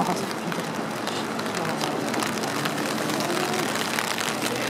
awesome.